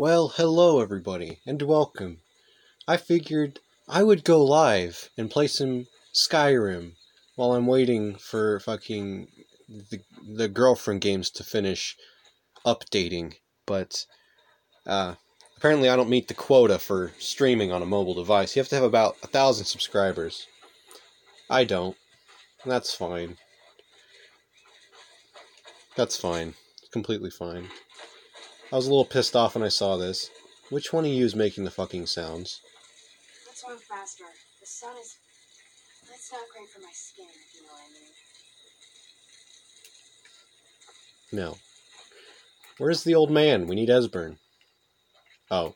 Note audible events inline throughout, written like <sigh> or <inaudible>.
Well, hello everybody, and welcome. I figured I would go live and play some Skyrim while I'm waiting for fucking the, the girlfriend games to finish updating, but uh, apparently I don't meet the quota for streaming on a mobile device. You have to have about a thousand subscribers. I don't. That's fine. That's fine. Completely fine. I was a little pissed off when I saw this. Which one of you is making the fucking sounds? Let's run faster. The sun is. That's not great for my skin, if you know what I mean. No. Where's the old man? We need Esbern. Oh.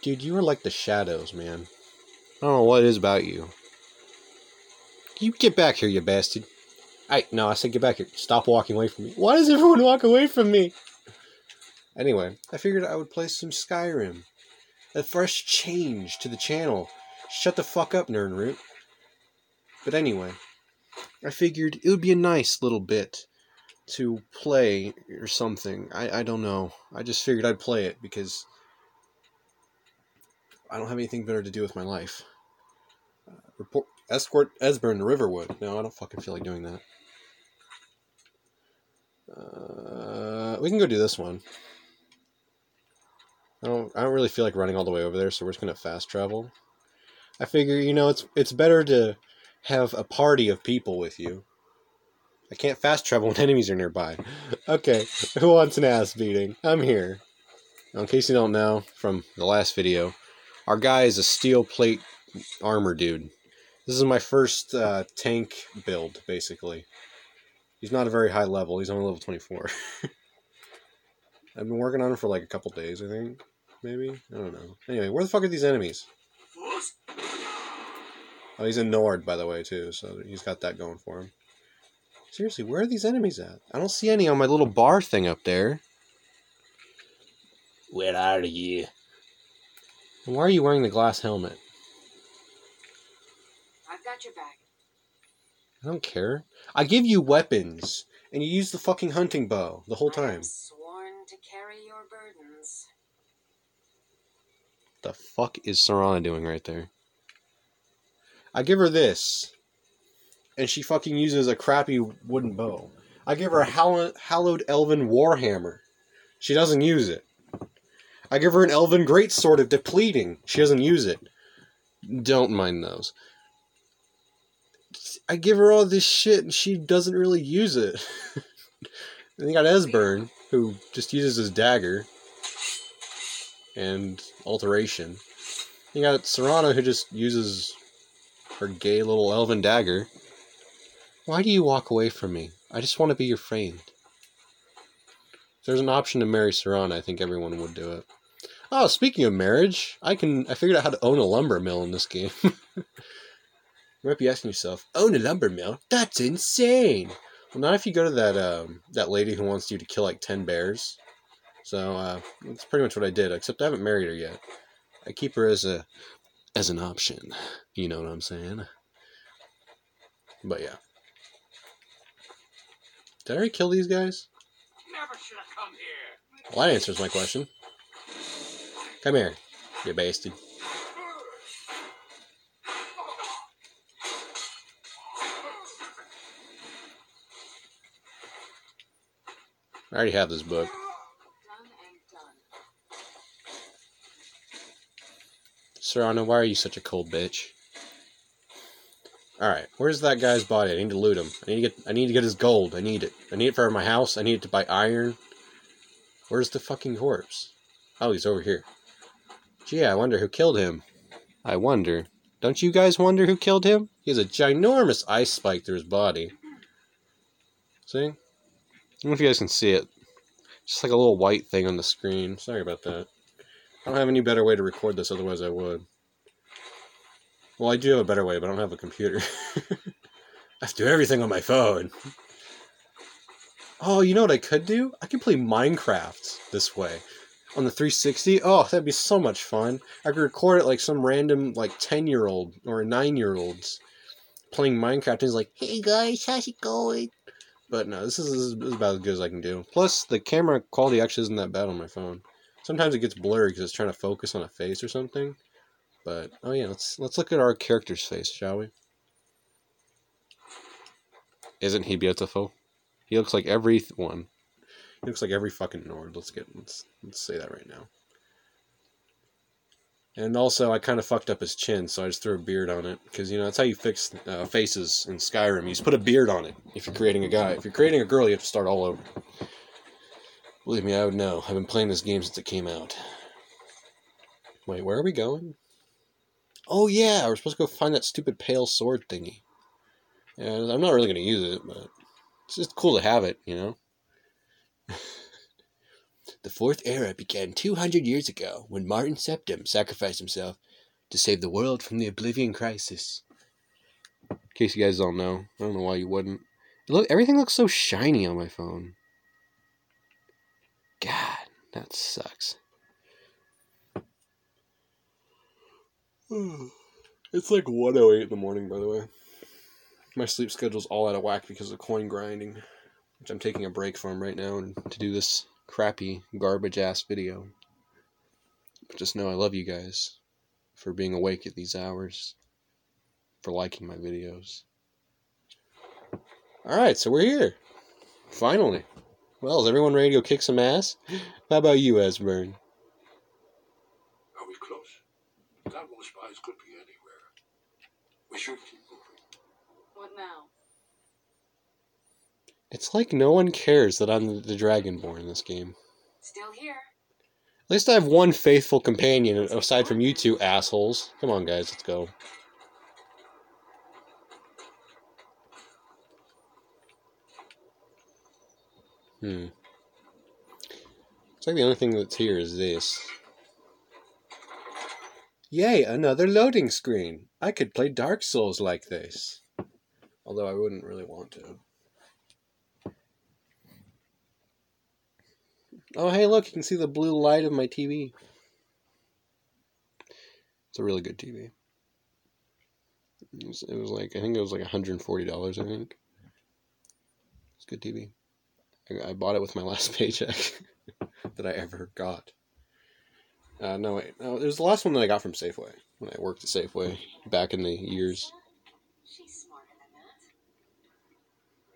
Dude, you are like the shadows, man. I don't know what it is about you. You get back here, you bastard. I no, I said get back here. Stop walking away from me. Why does everyone walk away from me? Anyway, I figured I would play some Skyrim. A fresh change to the channel. Shut the fuck up, Nirnroot. But anyway, I figured it would be a nice little bit to play or something. I, I don't know. I just figured I'd play it because I don't have anything better to do with my life. Uh, report, escort Esbern to Riverwood. No, I don't fucking feel like doing that. Uh, we can go do this one. I don't. I don't really feel like running all the way over there, so we're just gonna fast travel. I figure, you know, it's it's better to have a party of people with you. I can't fast travel when <laughs> enemies are nearby. Okay, <laughs> who wants an ass beating? I'm here. Now, in case you don't know from the last video, our guy is a steel plate armor dude. This is my first uh, tank build, basically. He's not a very high level. He's only level 24. <laughs> I've been working on him for like a couple days, I think. Maybe? I don't know. Anyway, where the fuck are these enemies? Oh, he's in Nord, by the way, too, so he's got that going for him. Seriously, where are these enemies at? I don't see any on my little bar thing up there. Where are you? And why are you wearing the glass helmet? I've got your back. I don't care. I give you weapons, and you use the fucking hunting bow the whole I time. have sworn to carry your burdens. The fuck is Serana doing right there? I give her this, and she fucking uses a crappy wooden bow. I give her a hall- hallowed elven warhammer. She doesn't use it. I give her an elven greatsword of depleting. She doesn't use it. Don't mind those. I give her all this shit, and she doesn't really use it. <laughs> and you got Esbern, who just uses his dagger and alteration. You got Serana who just uses her gay little elven dagger. Why do you walk away from me? I just want to be your friend. If there's an option to marry Serana, I think everyone would do it. Oh, speaking of marriage, I can I figured out how to own a lumber mill in this game. <laughs> you might be asking yourself, own a lumber mill? That's insane. Well, not if you go to that um, that lady who wants you to kill like ten bears. So uh, that's pretty much what I did. Except I haven't married her yet. I keep her as a as an option. You know what I'm saying? But yeah. Did I already kill these guys? Never should have come here. Well, that answers my question. Come here, you bastard. I already have this book. Done and done. Serana, why are you such a cold bitch? Alright, where's that guy's body? I need to loot him. I need to get I need to get his gold. I need it. I need it for my house. I need it to buy iron. Where's the fucking corpse? Oh, he's over here. Gee, I wonder who killed him. I wonder. Don't you guys wonder who killed him? He has a ginormous ice spike through his body. See? I don't know if you guys can see it. Just like a little white thing on the screen. Sorry about that. I don't have any better way to record this, otherwise I would. Well, I do have a better way, but I don't have a computer. <laughs> I have to do everything on my phone. Oh, you know what I could do? I could play Minecraft this way. On the 360? Oh, that'd be so much fun. I could record it like some random, like, 10 year old or 9 year olds playing Minecraft and he's like, hey guys, how's it going? But no, this is, this is about as good as I can do. Plus, the camera quality actually isn't that bad on my phone. Sometimes it gets blurry because it's trying to focus on a face or something. But oh yeah, let's let's look at our character's face, shall we? Isn't he beautiful? He looks like every one. He looks like every fucking Nord. Let's get let's let's say that right now. And also, I kind of fucked up his chin, so I just threw a beard on it because you know that's how you fix uh, faces in Skyrim. You just put a beard on it if you're creating a guy. If you're creating a girl, you have to start all over. Believe me, I would know. I've been playing this game since it came out. Wait, where are we going? Oh yeah, we're supposed to go find that stupid pale sword thingy. And I'm not really gonna use it, but it's just cool to have it, you know. <laughs> the fourth era began 200 years ago when Martin Septim sacrificed himself to save the world from the Oblivion Crisis. In case you guys don't know, I don't know why you wouldn't. Look, everything looks so shiny on my phone. God, that sucks. Hmm. It's like 108 in the morning, by the way. My sleep schedule's all out of whack because of coin grinding, which I'm taking a break from right now and to do this crappy, garbage ass video. But just know I love you guys for being awake at these hours, for liking my videos. Alright, so we're here. Finally. Well, is everyone ready to go kick some ass? How about you, Esbern? Are we close? Thalmor spies could be anywhere. We should keep moving. What now? It's like no one cares that I'm the Dragonborn in this game. Still here. At least I have one faithful companion aside from you two assholes. Come on, guys, let's go. Hmm. It's like the only thing that's here is this. Yay, another loading screen. I could play Dark Souls like this. Although I wouldn't really want to. Oh, hey, look, you can see the blue light of my TV. It's a really good TV. It was, it was like, I think it was like $140, I think. It's good TV. I, I bought it with my <laughs> last paycheck <laughs> that I ever got. Uh, no, wait. No, it was the last one that I got from Safeway when I worked at Safeway back in the years. She's smarter than that.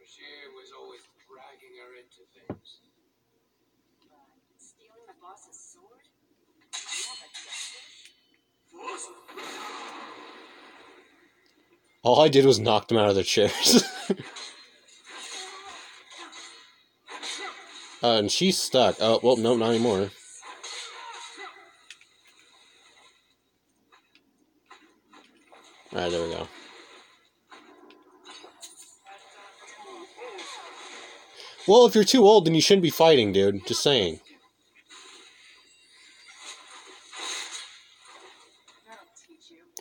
She was always dragging her into things. But stealing the boss's sword? You have a death wish? All I did was knock them out of their chairs. <laughs> uh, and she's stuck. Oh, well, no, not anymore. Alright, there we go. Well, if you're too old, then you shouldn't be fighting, dude. Just saying.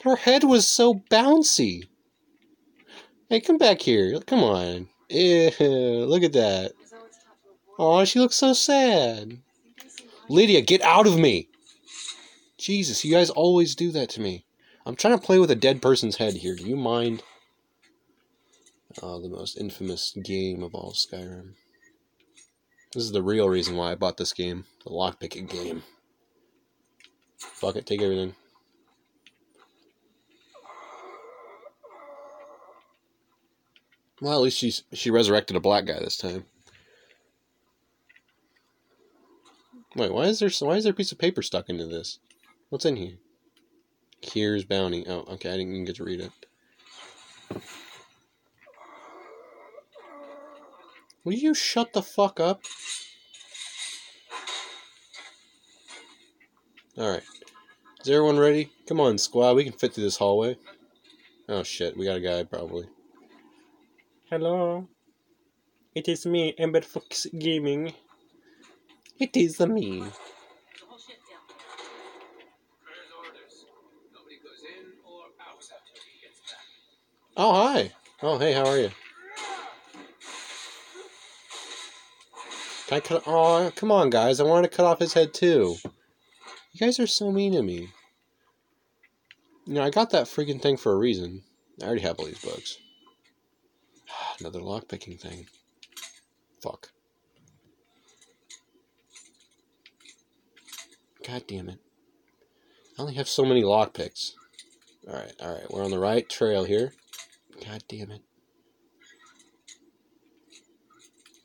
Her head was so bouncy. Hey, come back here. Come on. Ew, look at that. Aw, she looks so sad. Lydia, get out of me! Jesus, you guys always do that to me. I'm trying to play with a dead person's head here. Do you mind? Oh, the most infamous game of all Skyrim. This is the real reason why I bought this game. The lockpicking game. Fuck it, take everything. Well, at least she's she resurrected a black guy this time. Wait, why is there why is there a piece of paper stuck into this? What's in here? Here's bounty. Oh, okay, I didn't even get to read it. Will you shut the fuck up? Alright. Is everyone ready? Come on, squad, we can fit through this hallway. Oh shit, we got a guy probably. Hello. It is me, EmberFox Gaming. It is me. gets back. Oh, hi. Oh, hey, how are you? Can I cut? Oh, come on, guys! I wanted to cut off his head too. You guys are so mean to me. You know, I got that freaking thing for a reason. I already have all these books. <sighs> Another lockpicking thing. Fuck. God damn it. I only have so many lockpicks. Alright, alright. We're on the right trail here. God damn it.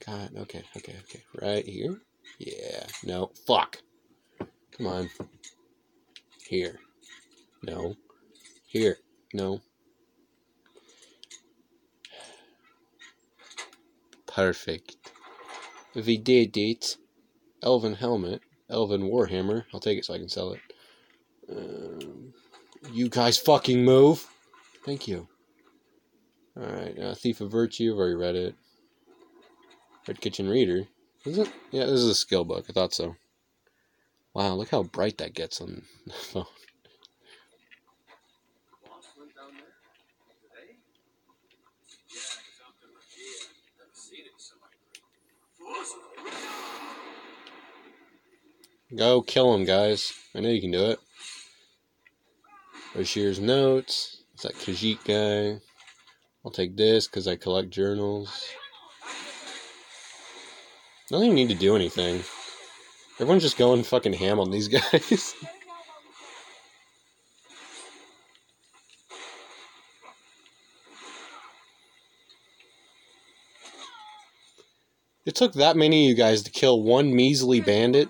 God, okay, okay, okay. Right here? Yeah. No. Fuck. Come on. Here. No. Here. No. Perfect. We did it. Elven helmet. Elven warhammer. I'll take it so I can sell it. Um, you guys fucking move. Thank you. Alright, uh, Thief of Virtue. I've already read it. Red Kitchen Reader. Is it? Yeah, this is a skill book. I thought so. Wow, look how bright that gets on <laughs> the phone. Boss went down there today? Yeah, he's up to Magia. Never seen it so angry. Go kill him, guys. I know you can do it. Bashir's notes. It's that Khajiit guy. I'll take this because I collect journals. I don't even need to do anything. Everyone's just going fucking ham on these <laughs> guys. it took that many of you guys to kill one measly bandit.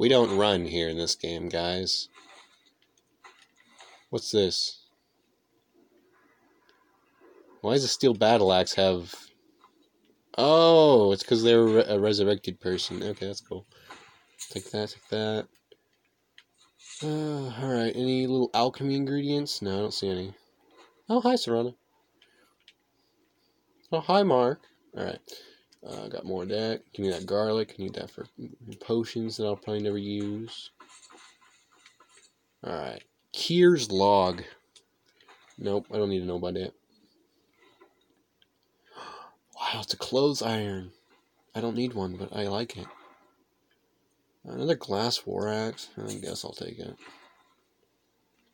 We don't run here in this game, guys. What's this? Why does a steel battle axe have? Oh, it's because they're a resurrected person. Okay, that's cool. Take that. Take that. Uh, all right. Any little alchemy ingredients? No, I don't see any. Oh, hi, Serana. Oh, hi, Mark. All right. Uh, got more of that. Give me that garlic. I need that for potions that I'll probably never use. All right. Kier's log. Nope, I don't need to know about that. <gasps> Wow, it's a clothes iron. I don't need one, but I like it. Another glass war axe. I guess I'll take it.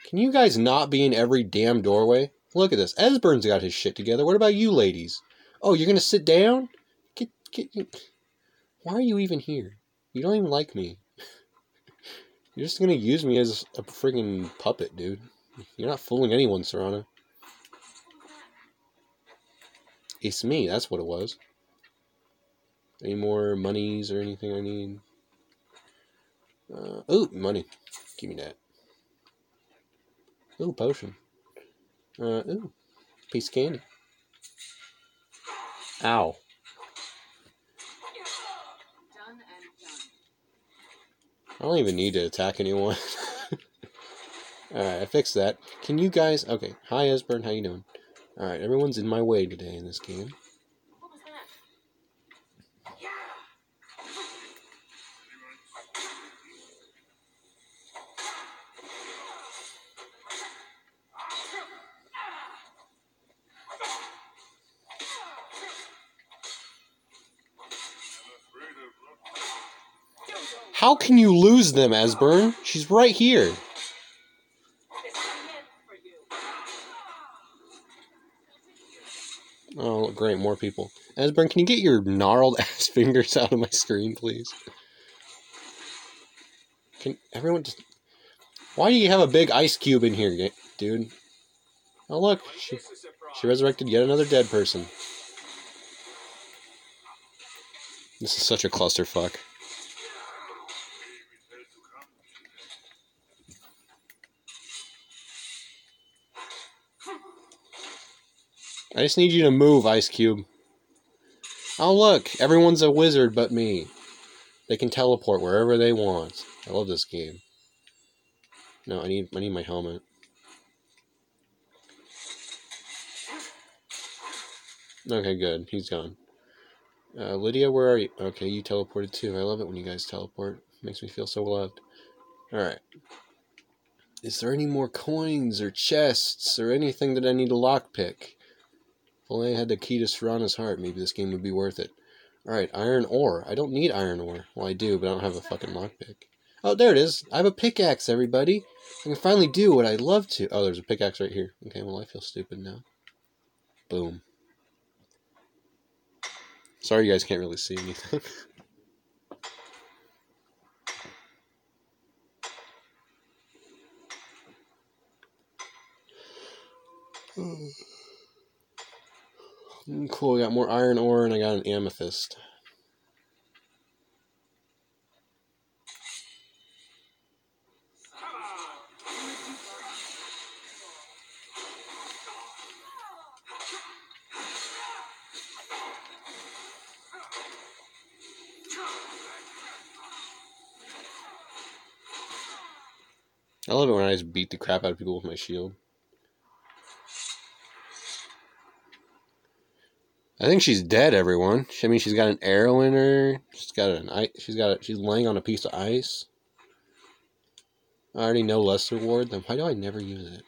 Can you guys not be in every damn doorway? Look at this. Esbern's got his shit together. What about you ladies? Oh, you're gonna sit down? Why are you even here? You don't even like me. <laughs> You're just gonna use me as a friggin' puppet, dude. You're not fooling anyone, Serana. It's me, that's what it was. Any more monies or anything I need? Uh, ooh, money. Give me that. Ooh, potion. Uh, ooh, piece of candy. Ow. Done and done. I don't even need to attack anyone. <laughs> Alright, I fixed that. Can you guys... Okay, hi Esbern, how you doing? Alright, everyone's in my way today in this game. What was that? How can you lose them, Esbern? She's right here. Oh, great, more people. Esbern, can you get your gnarled <laughs> ass fingers out of my screen, please? Can everyone just... Why do you have a big ice cube in here, dude? Oh, look, she, she resurrected yet another dead person. This is such a clusterfuck. I just need you to move, Ice Cube. Oh, look, everyone's a wizard but me. They can teleport wherever they want. I love this game. No, I need I need my helmet. Okay, good. He's gone. Uh, Lydia, where are you? Okay, you teleported too. I love it when you guys teleport. Makes me feel so loved. Alright. Is there any more coins or chests or anything that I need to lockpick? If only I had the key to Serana's heart, maybe this game would be worth it. Alright, iron ore. I don't need iron ore. Well, I do, but I don't have a fucking lockpick. Oh, there it is. I have a pickaxe, everybody. I can finally do what I love to. Oh, there's a pickaxe right here. Okay, well, I feel stupid now. Boom. Sorry, you guys can't really see anything. <laughs> Mm, Mm, cool, I got more iron ore and I got an amethyst. I love it when I just beat the crap out of people with my shield. I think she's dead, everyone. I mean, she's got an arrow in her. She's got an ice. She's got. A, she's laying on a piece of ice. I already know Lesser Ward. Then why do I never use it?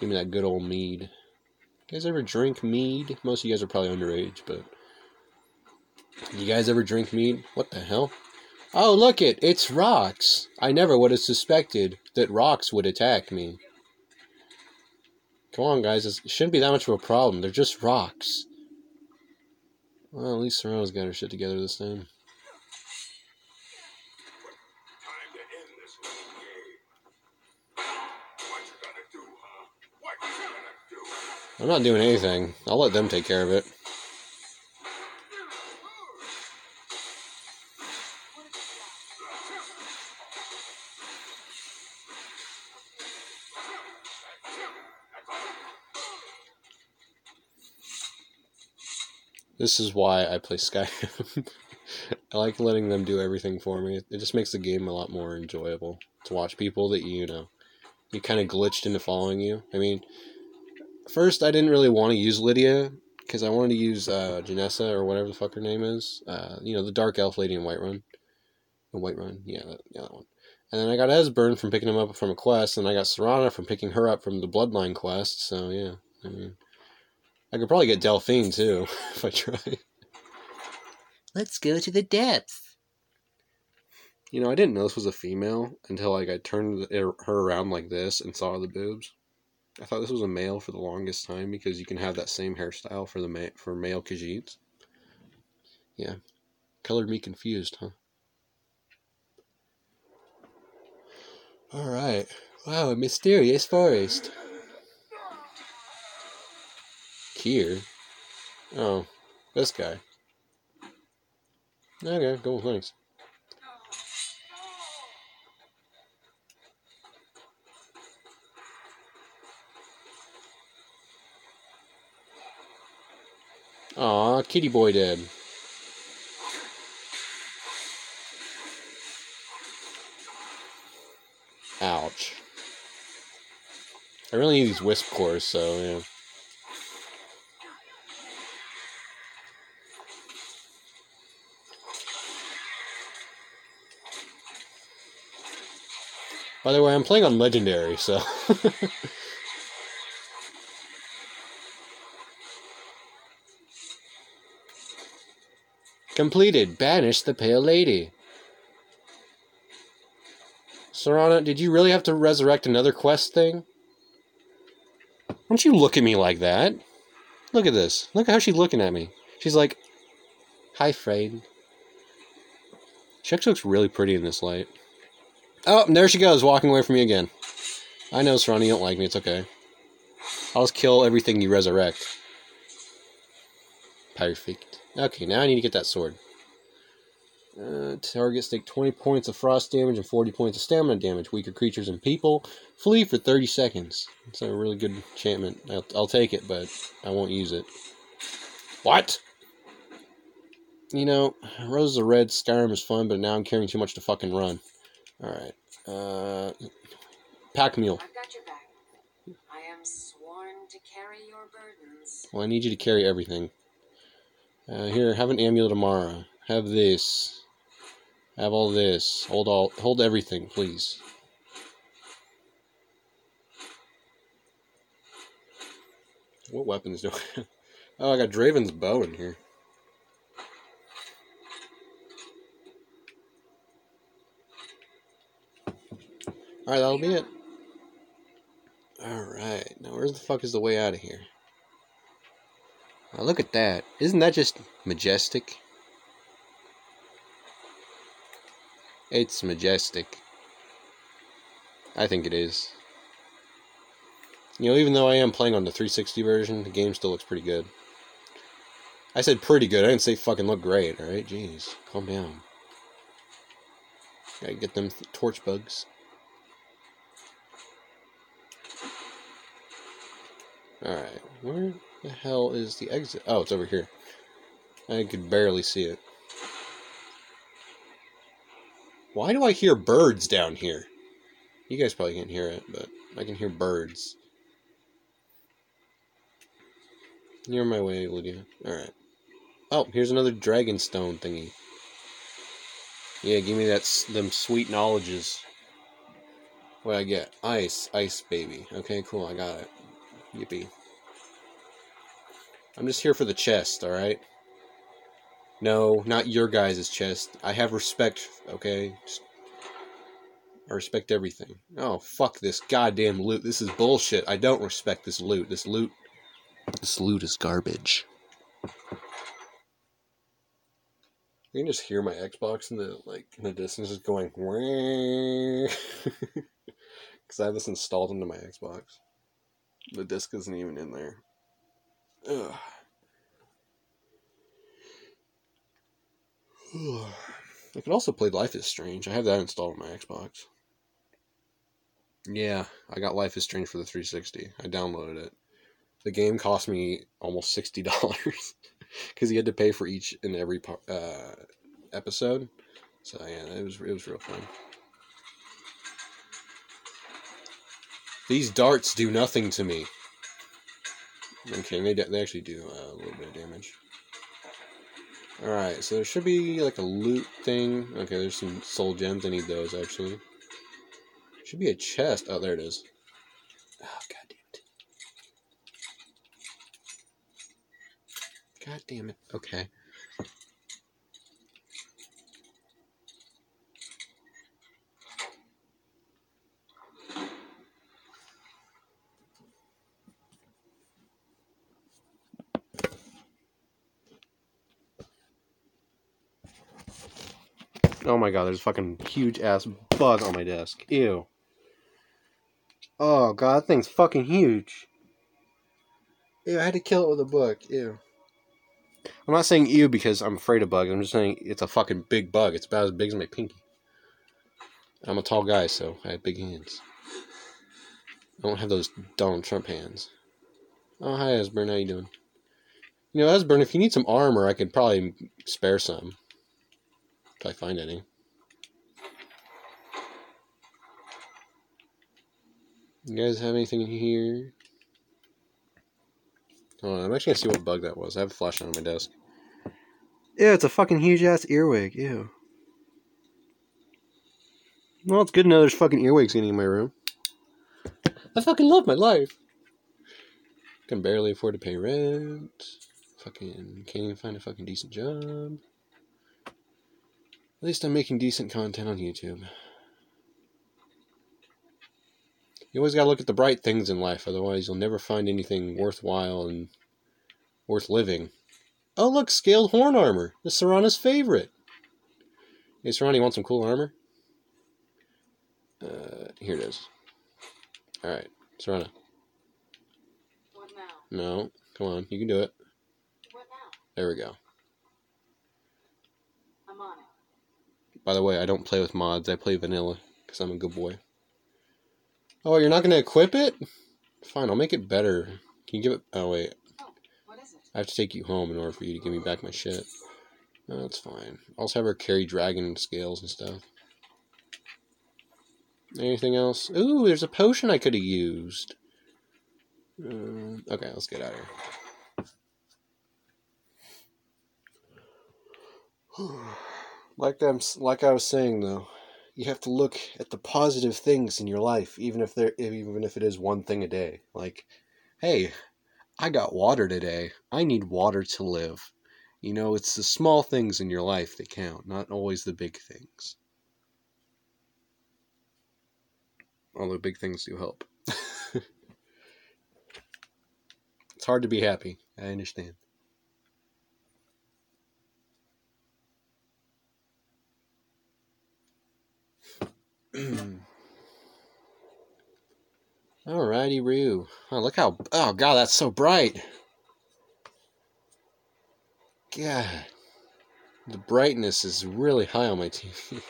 Give me that good old mead. You guys ever drink mead? Most of you guys are probably underage, but you guys ever drink mead? What the hell? Oh, look it! It's rocks. I never would have suspected that rocks would attack me. Come on, guys. It shouldn't be that much of a problem. They're just rocks. Well, at least Serana's got her shit together this time. Time to end this little game. What you gonna do, huh? What you gonna do? I'm not doing anything. I'll let them take care of it. This is why I play Skyrim. <laughs> I like letting them do everything for me. It just makes the game a lot more enjoyable to watch people that you know you kind of glitched into following you. I mean, first I didn't really want to use Lydia because I wanted to use uh, Janessa or whatever the fuck her name is. Uh, you know, the dark elf lady in Whiterun. The Whiterun, yeah, that, yeah, that one. And then I got Esbern from picking him up from a quest, and I got Serana from picking her up from the Bloodline quest. So yeah, I mean, I could probably get Delphine too <laughs> if I try. Let's go to the depths. You know, I didn't know this was a female until like I turned er, her around like this and saw the boobs. I thought this was a male for the longest time because you can have that same hairstyle for the ma- for male Khajiits. Yeah, colored me confused, huh? All right. Wow, a mysterious forest. Kier. Oh, this guy. Okay, cool, thanks. Aw, kitty boy dead. Ouch. I really need these wisp cores, so yeah. By the way, I'm playing on legendary, so <laughs> completed. Banish the pale lady. Serana, did you really have to resurrect another quest thing? Don't you look at me like that. Look at this. Look at how she's looking at me. She's like, Hi, Frayed. She actually looks really pretty in this light. Oh, there she goes, walking away from me again. I know, Serana, you don't like me. It's okay. I'll just kill everything you resurrect. Perfect. Okay, now I need to get that sword. Uh, targets take 20 points of frost damage and 40 points of stamina damage. Weaker creatures and people flee for 30 seconds. It's a really good enchantment. I'll, I'll take it, but I won't use it. What? You know, Roses of Red, Skyrim is fun, but now I'm carrying too much to fucking run. Alright. Uh, pack mule. I've got your back. I am sworn to carry your burdens. Well, I need you to carry everything. Uh, here, have an amulet of Mara. Have this. Have all this. Hold all. Hold everything, please. What weapons do I <laughs> have? Oh, I got Dravin's bow in here. Alright, that'll be it. Alright, now where the fuck is the way out of here? Now look at that. Isn't that just majestic? It's majestic. I think it is. You know, even though I am playing on the 360 version, the game still looks pretty good. I said pretty good. I didn't say fucking look great, alright? Jeez, calm down. Gotta get them th- torch bugs. Alright, where the hell is the exit? Oh, it's over here. I could barely see it. Why do I hear birds down here? You guys probably can't hear it, but I can hear birds. You're my way, Lydia. Alright. Oh, here's another dragon stone thingy. Yeah, give me that them sweet knowledges. What I get? Ice, ice baby. Okay, cool, I got it. Yippee. I'm just here for the chest, alright? No, not your guys' chest. I have respect, okay? Just, I respect everything. Oh, fuck this goddamn loot. This is bullshit. I don't respect this loot. This loot. This loot is garbage. You can just hear my Xbox in the like in the distance just going <laughs> because I have this installed into my Xbox. The disc isn't even in there. Ugh. I could also play Life is Strange. I have that installed on my Xbox. Yeah, I got Life is Strange for the 360. I downloaded it. The game cost me almost sixty dollars <laughs> because you had to pay for each and every uh, episode. So yeah, it was it was real fun. These darts do nothing to me. Okay, they they actually do uh, a little bit of damage. All right, so there should be like a loot thing. Okay, there's some soul gems. I need those actually. Should be a chest. Oh, there it is. Oh, god damn it. God damn it. Okay. Oh my god, there's a fucking huge ass bug on my desk. Ew. Oh god, that thing's fucking huge. Ew, I had to kill it with a book. Ew. I'm not saying ew because I'm afraid of bugs. I'm just saying it's a fucking big bug. It's about as big as my pinky. I'm a tall guy, so I have big hands. I don't have those Donald Trump hands. Oh, hi, Esbern. How you doing? You know, Esbern, if you need some armor, I could probably spare some. If I find any. You guys have anything in here? Hold on, I'm actually gonna see what bug that was. I have a flashlight on my desk. Yeah, it's a fucking huge ass earwig. Ew. Well, it's good to know there's fucking earwigs getting in my room. I fucking love my life. Can barely afford to pay rent. Fucking can't even find a fucking decent job. At least I'm making decent content on YouTube. You always gotta look at the bright things in life, otherwise you'll never find anything worthwhile and worth living. Oh look, scaled horn armor. The Serana's favorite. Hey Serana, you want some cool armor? Uh, here it is. Alright, Serana. What now? No, come on, you can do it. What now? There we go. I'm on it. By the way, I don't play with mods. I play vanilla because I'm a good boy. Oh, you're not gonna equip it? Fine, I'll make it better. Can you give it? Oh wait? I have to take you home in order for you to give me back my shit. No, that's fine. I'll have her carry dragon scales and stuff. Anything else? Ooh, there's a potion I could have used. Um, okay, let's get out of here. <sighs> <sighs> like I'm, like I was saying though, you have to look at the positive things in your life, even if there, even if it is one thing a day. Like, hey, I got water today. I need water to live. You know, it's the small things in your life that count, not always the big things. Although big things do help. <laughs> It's hard to be happy. I understand. <clears throat> Alrighty, Roo. Oh, look how. Oh, God, that's so bright. God. The brightness is really high on my TV.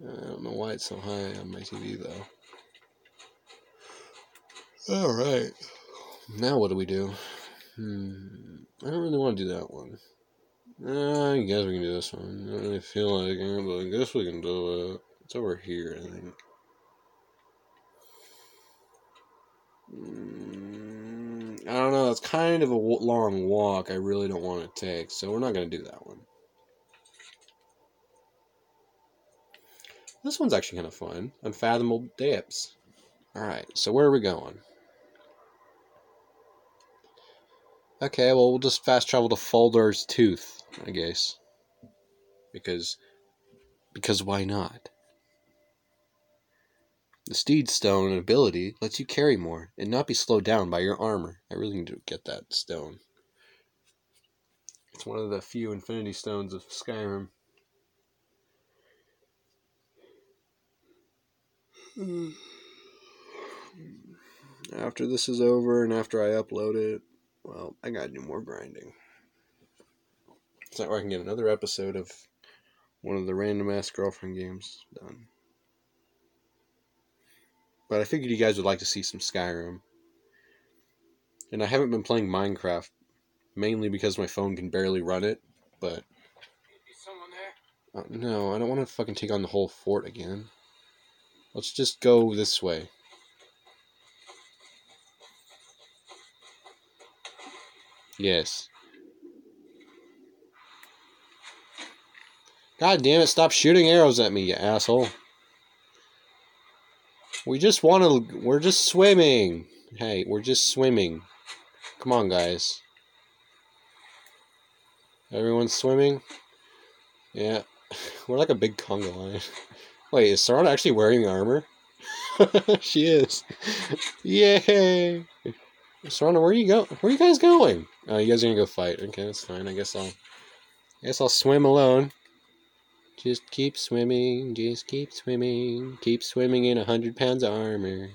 <laughs> I don't know why it's so high on my TV, though. Alright. Now what do we do? Hmm. I don't really want to do that one. Uh, I guess we can do this one. I don't really feel like it, but I guess we can do it. It's over here, I think. Mm, I don't know. It's kind of a long walk. I really don't want to take, so we're not going to do that one. This one's actually kind of fun. Unfathomable Depths. Alright, so where are we going? Okay, well, we'll just fast travel to Faldar's Tooth, I guess. Because. Because why not? The Steed Stone ability lets you carry more and not be slowed down by your armor. I really need to get that stone. It's one of the few Infinity Stones of Skyrim. <sighs> After this is over and after I upload it, well, I gotta do more grinding. So that way I can get another episode of one of the random ass girlfriend games done. But I figured you guys would like to see some Skyrim. And I haven't been playing Minecraft mainly because my phone can barely run it, but uh, no, I don't want to fucking take on the whole fort again. Let's just go this way. Yes. God damn it, stop shooting arrows at me, you asshole. We just want to. We're just swimming. Hey, we're just swimming. Come on, guys. Everyone's swimming? Yeah. <laughs> We're like a big conga line. <laughs> Wait, is Sarah actually wearing armor? <laughs> she is. Yay! Sarah, where are you go? Where are you guys going? Oh, you guys are gonna go fight. Okay, that's fine. I guess I'll. I guess I'll swim alone. Just keep swimming. Just keep swimming. Keep swimming in a hundred pounds of armor.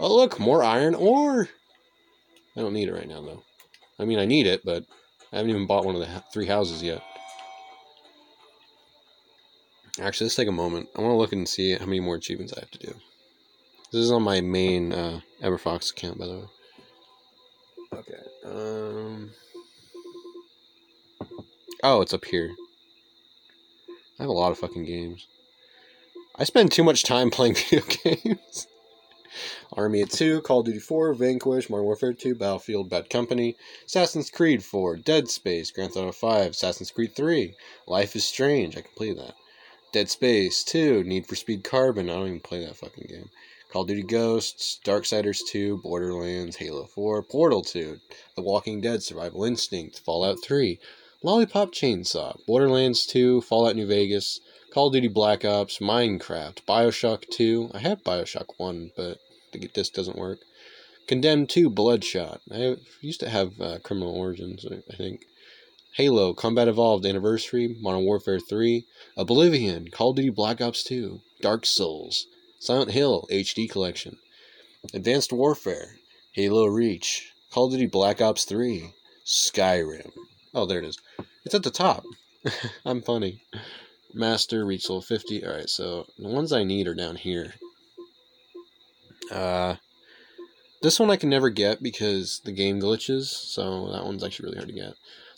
Oh look, more iron ore. I don't need it right now though. I mean, I need it, but I haven't even bought one of the three houses yet. Actually, let's take a moment. I want to look and see how many more achievements I have to do. This is on my main uh, Everfox account, by the way. Okay. Um. Oh, it's up here. I have a lot of fucking games. I spend too much time <laughs> playing video games. Army of 2, Call of Duty 4, Vanquish, Modern Warfare 2, Battlefield, Bad Company, Assassin's Creed 4, Dead Space, Grand Theft Auto 5, Assassin's Creed 3, Life is Strange, I can play that. Dead Space 2, Need for Speed Carbon, I don't even play that fucking game. Call of Duty Ghosts, Darksiders 2, Borderlands, Halo 4, Portal 2, The Walking Dead, Survival Instinct, Fallout 3, Lollipop Chainsaw, Borderlands 2, Fallout New Vegas, Call of Duty Black Ops, Minecraft, Bioshock 2. I have Bioshock 1, but the disc doesn't work. Condemned 2, Bloodshot. I used to have uh, Criminal Origins, I I think. Halo, Combat Evolved Anniversary, Modern Warfare 3, Oblivion, Call of Duty Black Ops 2, Dark Souls, Silent Hill HD Collection, Advanced Warfare, Halo Reach, Call of Duty Black Ops 3, Skyrim. Oh, there it is. It's at the top. <laughs> I'm funny. Master, reach level 50. Alright, so the ones I need are down here. Uh, this one I can never get because the game glitches, so that one's actually really hard to get.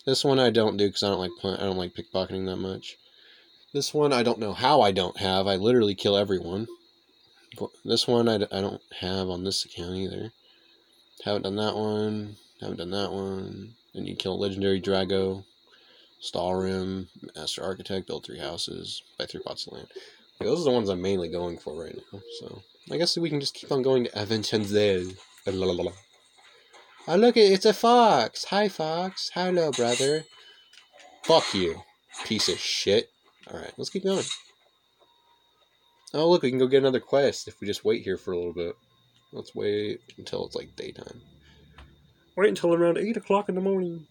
This one I don't do because I don't like I don't like pickpocketing that much. This one I don't know how I don't have. I literally kill everyone. This one I, I don't have on this account either. Haven't done that one. Haven't done that one. Then you kill Legendary Drago, Stalhrim, Master Architect, build three houses, buy three plots of land. Those are the ones I'm mainly going for right now. So I guess we can just keep on going to Avanchnzel. Oh look, it's a fox. Hi, fox. Hello, brother. Fuck you, piece of shit. All right, let's keep going. Oh look, we can go get another quest if we just wait here for a little bit. Let's wait until it's like daytime. Wait until around 8 o'clock in the morning.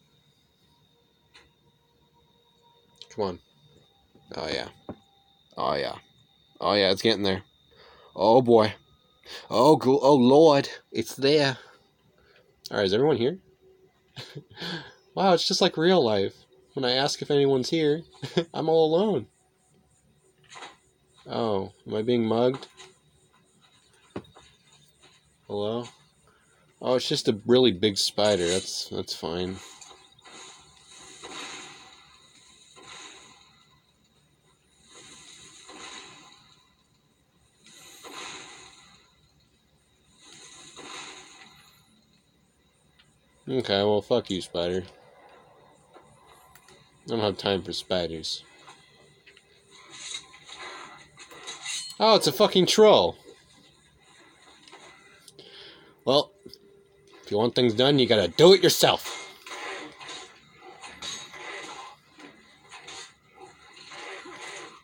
Come on. Oh, yeah. Oh, yeah. Oh, yeah, it's getting there. Oh, boy. Oh, go- oh, Lord. It's there. Alright, is everyone here? <laughs> wow, it's just like real life. When I ask if anyone's here, <laughs> I'm all alone. Oh, am I being mugged? Hello? Oh, it's just a really big spider. That's that's fine. Okay, well, fuck you, spider. I don't have time for spiders. Oh, it's a fucking troll. Well, if you want things done, you gotta do it yourself.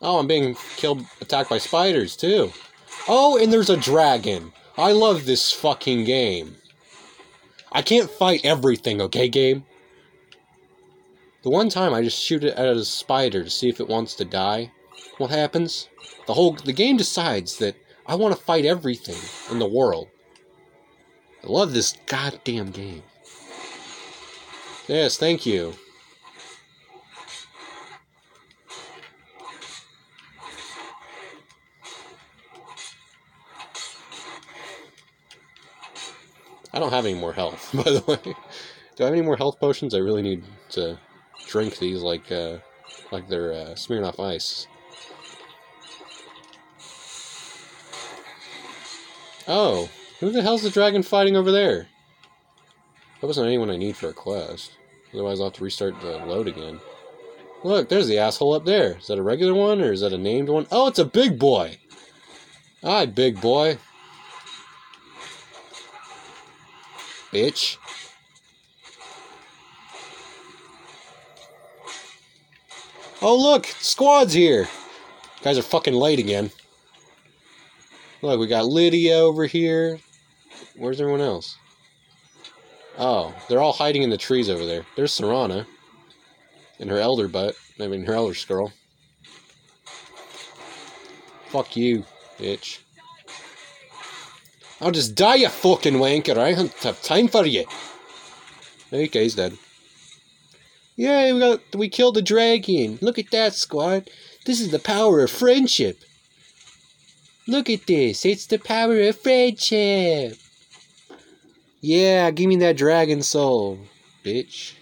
Oh, I'm being killed, attacked by spiders, too. Oh, and there's a dragon. I love this fucking game. I can't fight everything, okay, game? The one time I just shoot it at a spider to see if it wants to die, what happens? The whole the game decides that I want to fight everything in the world. I love this goddamn game. Yes, thank you. I don't have any more health, <laughs> by the way. Do I have any more health potions? I really need to drink these like uh, like they're uh, Smirnoff Ice. Oh, who the hell's the dragon fighting over there? That wasn't anyone I need for a quest. Otherwise, I'll have to restart the load again. Look, there's the asshole up there. Is that a regular one or is that a named one? Oh, it's a big boy. Hi, big boy. Bitch. Oh, look, squad's here. Guys are fucking late again. Look, we got Lydia over here. Where's everyone else? Oh, they're all hiding in the trees over there. There's Serana. And her elder butt. I mean, her elder scroll. Fuck you, bitch. I'll just die, you fucking wanker. I don't have time for you. Okay, he's dead. Yay, we got we killed the dragon. Look at that, squad. This is the power of friendship. Look at this. It's the power of friendship. Yeah, give me that dragon soul, bitch.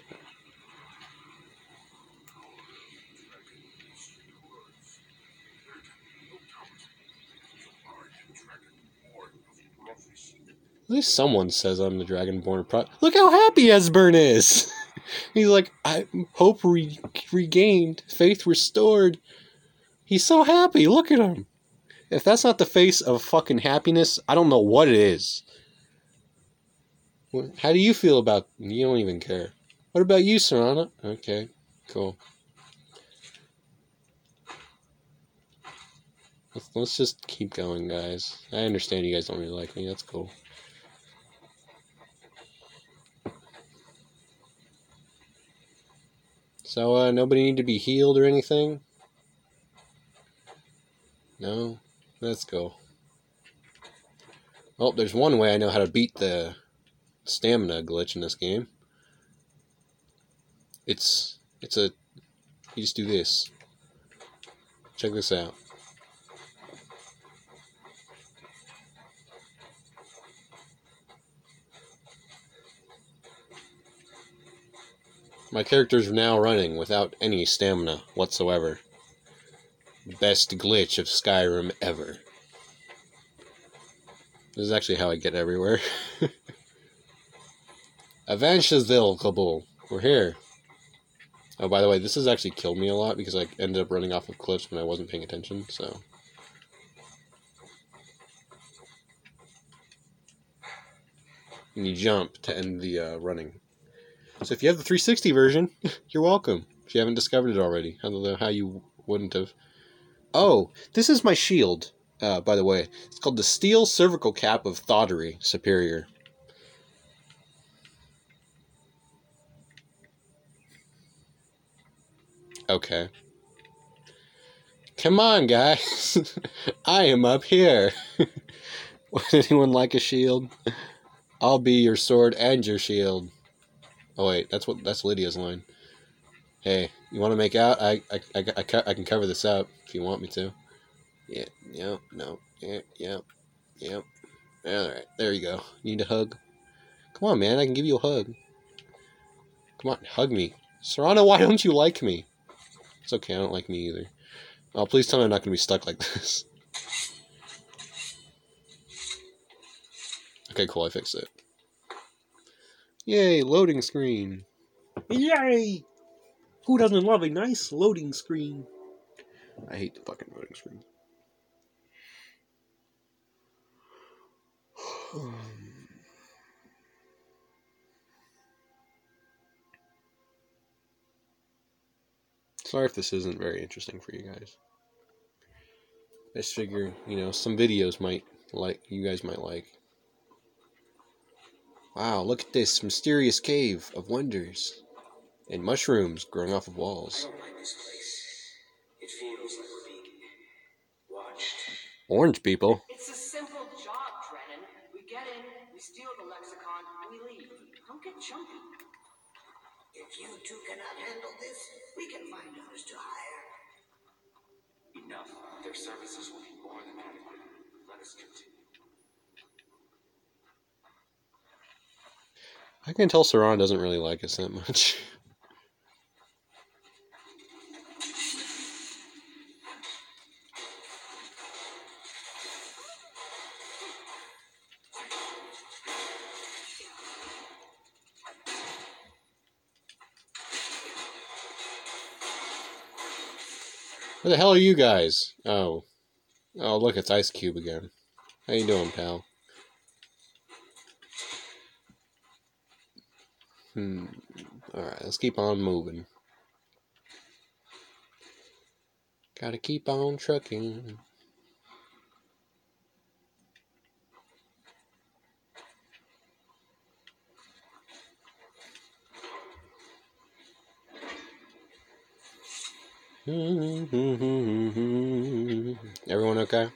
At least someone says I'm the Dragonborn pro. Look how happy Esbern is! <laughs> He's like, I hope re- regained, faith restored. He's so happy. Look at him. If that's not the face of fucking happiness, I don't know what it is. How do you feel about? You don't even care. What about you, Serana? Okay, cool. Let's, let's just keep going, guys. I understand you guys don't really like me. That's cool. So, uh, nobody need to be healed or anything? No? Let's go. Oh, there's one way I know how to beat the stamina glitch in this game. It's, it's a, you just do this. Check this out. My character's are now running without any stamina whatsoever. Best glitch of Skyrim ever. This is actually how I get everywhere. <laughs> Avanchnzel Kabul. We're here. Oh, by the way, this has actually killed me a lot because I ended up running off of cliffs when I wasn't paying attention, so. And you jump to end the uh, running. So if you have the 360 version, <laughs> you're welcome. If you haven't discovered it already, I don't know how you wouldn't have. Oh, this is my shield. Uh, by the way, it's called the Steel Cervical Cap of Thottery Superior. Okay. Come on, guys. <laughs> I am up here. <laughs> Would anyone like a shield? I'll be your sword and your shield. Oh wait, that's what that's Lydia's line. Hey, you want to make out? I I, I, I, I can cover this up if you want me to. Yeah, yeah, no, yeah, yeah, yeah. All right, there you go. Need a hug? Come on, man, I can give you a hug. Come on, hug me, Serana. Why don't you like me? It's okay, I don't like me either. Oh, please tell me I'm not gonna be stuck like <laughs> this. Okay, cool. I fixed it. Yay, loading screen. Yay! Who doesn't love a nice loading screen? I hate the fucking loading screen. <sighs> <sighs> Sorry if this isn't very interesting for you guys. I just figure, you know, some videos might like you guys might like. Wow, look at this mysterious cave of wonders and mushrooms growing off of walls. like this place. It feels like we're being watched. Orange people. It's a simple job, Drennen. We get in, we steal the lexicon, and we leave. Don't get jumpy. If you two cannot handle this, we can find others to hire. Enough. Their services will be more than adequate. Let us continue. I can tell Serana doesn't really like us that much. <laughs> Where the hell are you guys? Oh. Oh, look, it's Ice Cube again. How you doing, pal? Hmm. Alright, let's keep on moving. Gotta keep on trucking. Everyone okay? This place is unbelievable. A bunch of zones as much a library as it is a city. Built to hold the vast memories of the okay?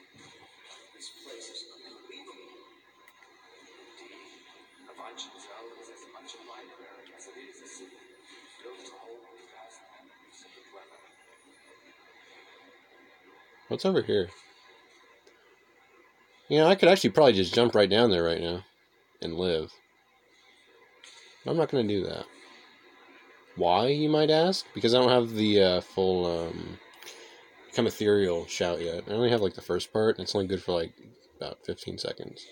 What's over here? You know, I could actually probably just jump right down there right now and live. I'm not going to do that. Why, you might ask? Because I don't have the uh, full um, Become Ethereal shout yet. I only have like the first part, and it's only good for like about 15 seconds.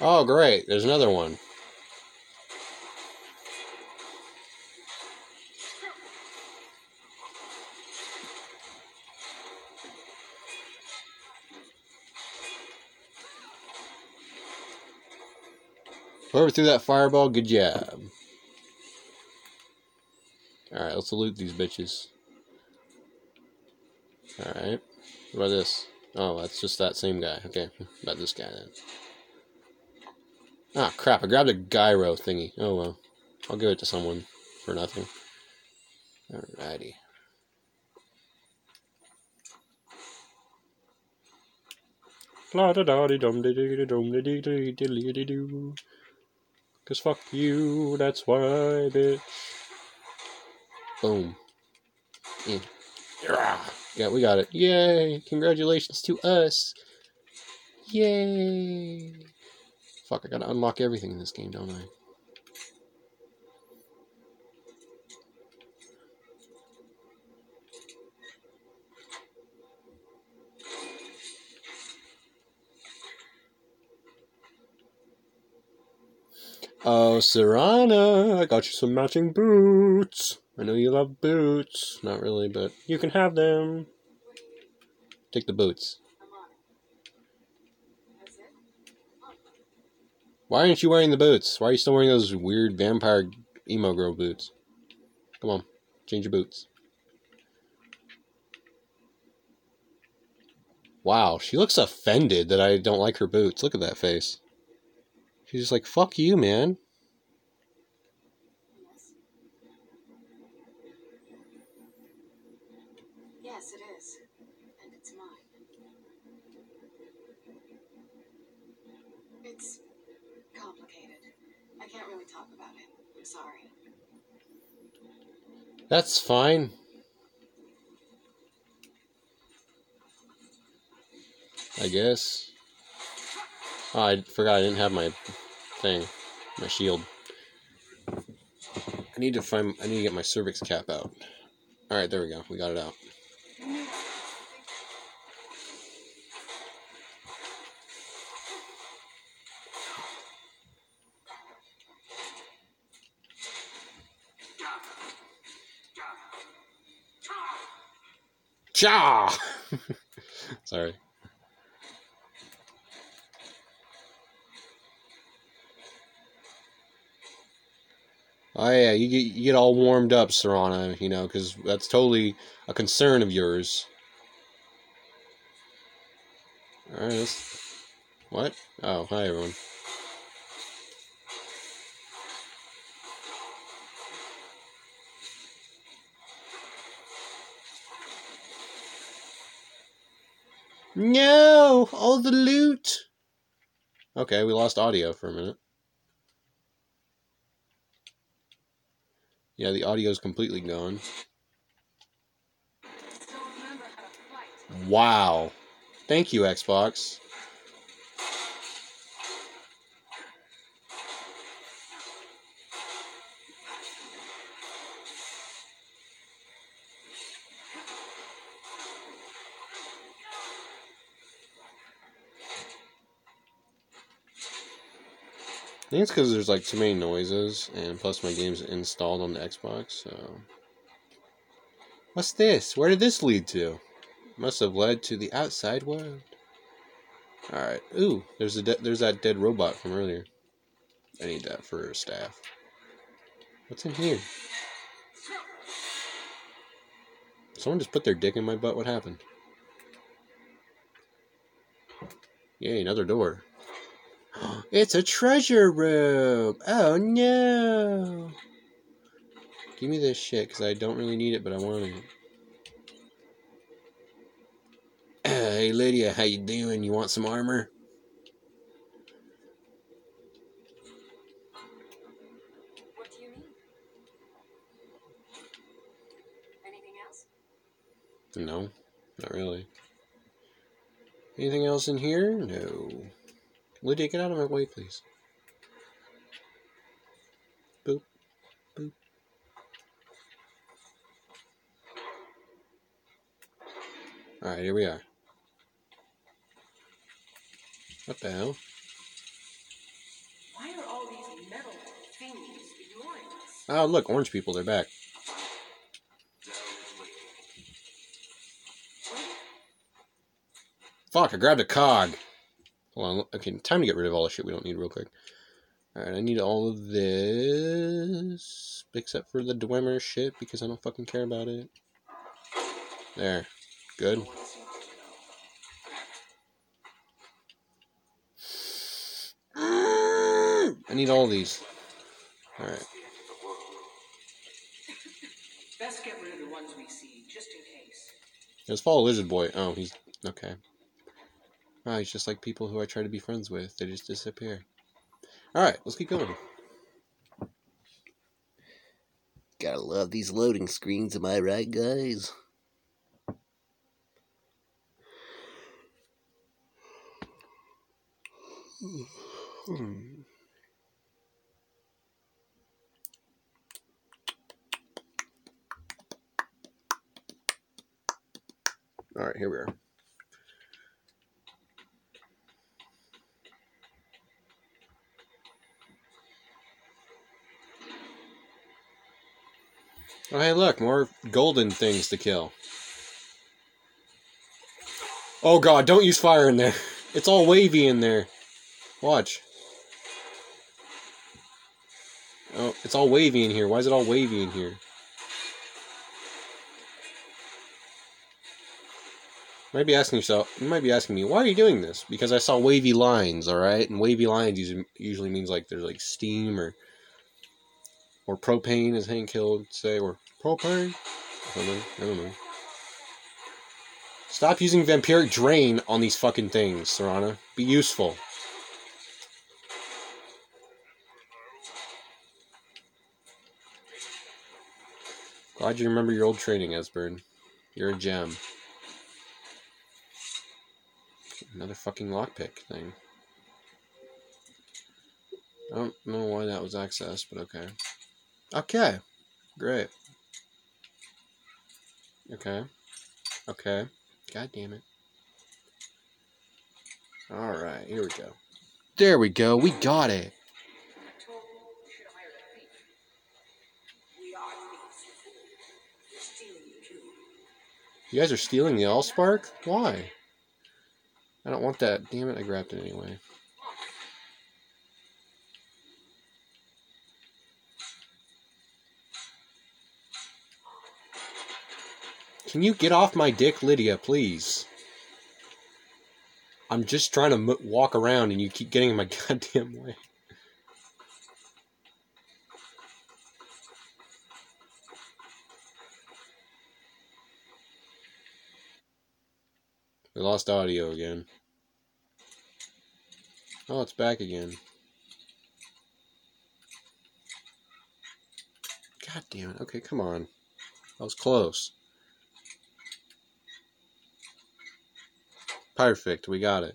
Oh, great. There's another one. Whoever threw that fireball, good job. Alright, let's loot these bitches. Alright. What about this? Oh, that's just that same guy. Okay, about this guy then. Ah, crap, I grabbed a gyro thingy. Oh well. I'll give it to someone for nothing. Alrighty. La da da di dum di di dum di di di di di do. Cause fuck you, that's why, bitch. Boom. Yeah. Yeah, Yeah, we got it. Yay! Congratulations to us. Yay! Fuck, I gotta unlock everything in this game, don't I? Oh, Serana, I got you some matching boots. I know you love boots. Not really, but you can have them. Take the boots. Why aren't you wearing the boots? Why are you still wearing those weird vampire emo girl boots? Come on, change your boots. Wow, she looks offended that I don't like her boots. Look at that face. She's just like, fuck you, man. Yes. Yes, it is. And it's mine. It's complicated. I can't really talk about it. I'm sorry. That's fine. I guess. Oh, I forgot I didn't have my thing, my shield. I need to find. I need to get my cervix cap out. All right, there we go. We got it out. Cha! <laughs> Sorry. Oh yeah, you get you get all warmed up, Serana. You know, because that's totally a concern of yours. All right. What? Oh, hi everyone. No, all the loot. Okay, we lost audio for a minute. Yeah, the audio is completely gone. Wow. Thank you, Xbox. Think it's because there's like too many noises, and plus my game's installed on the Xbox, so. What's this? Where did this lead to? Must have led to the outside world. Alright. Ooh, there's a there's that dead robot from earlier. I need that for staff. What's in here? Someone just put their dick in my butt. What happened? Yay, another door. <gasps> It's a treasure room. Oh no. Give me this shit because I don't really need it, but I want it. <clears throat> Hey Lydia, how you doing? You want some armor? What do you need? Anything else? No, not really. Anything else in here? No. Lydia, get out of my way, please. Boop. Boop. Alright, here we are. What the hell? Why are all these metal things ignoring us? Oh, look, orange people, they're back. Fuck, I grabbed a cog. Hold on, okay, time to get rid of all the shit we don't need real quick. Alright, I need all of this, except for the Dwemer shit, because I don't fucking care about it. There. Good. I need all these. Alright. Best get rid of the ones we see, just in case. Let's follow Lizard Boy. Oh, he's okay. Oh, he's just like people who I try to be friends with. They just disappear. Alright, let's keep going. Gotta love these loading screens, am I right, guys? Alright, here we are. Oh, hey, look, more golden things to kill. Oh god, don't use fire in there. <laughs> It's all wavy in there. Watch. Oh, it's all wavy in here. Why is it all wavy in here? Might be asking yourself, you might be asking me, why are you doing this? Because I saw wavy lines, alright? And wavy lines usually means like there's like steam or or propane, as Hank Hill would say, or propane? I don't know. I don't know. Stop using vampiric drain on these fucking things, Serana. Be useful. Glad you remember your old training, Esbern. You're a gem. Another fucking lockpick thing. I don't know why that was accessed, but okay. Okay. Great. Okay. Okay. God damn it. Alright, here we go. There we go. We got it. You guys are stealing the Allspark? Why? I don't want that. Damn it, I grabbed it anyway. Can you get off my dick, Lydia, please? I'm just trying to m- walk around and you keep getting in my <laughs> goddamn way. We lost audio again. Oh, it's back again. God damn it. Okay, come on. That was close. Perfect, we got it.